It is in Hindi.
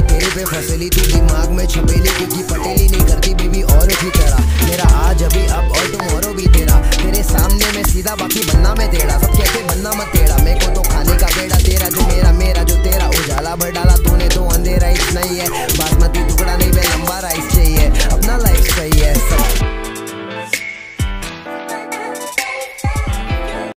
पटेली तेरे पे फसली, तू दिमाग में छपेली क्योंकि पटेली, नहीं करती बीबी और भी तेरा। मेरा आज अभी अब और टुमारो भी तेरा। तेरे सामने में सीधा बाकी बनना मैं तेरा। सब कहते बनना मत तेरा। मेरे को तो खाने का बेड़ा तेरा, जो मेरा मेरा, जो तेरा। उजाला भर डाला तूने तो अंधेरा इतना ही है।